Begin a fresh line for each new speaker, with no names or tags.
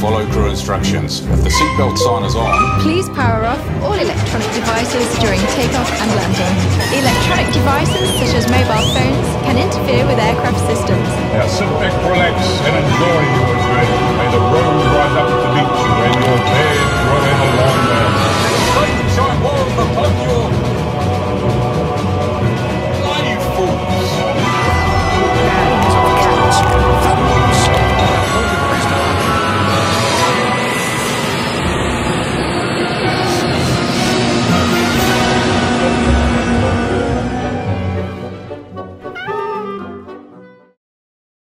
follow crew instructions. If the seatbelt sign is on,
Please power off all electronic devices during takeoff and landing. Electronic devices such as mobile phones can interfere with aircraft systems.
Now sit back, relax, and enjoy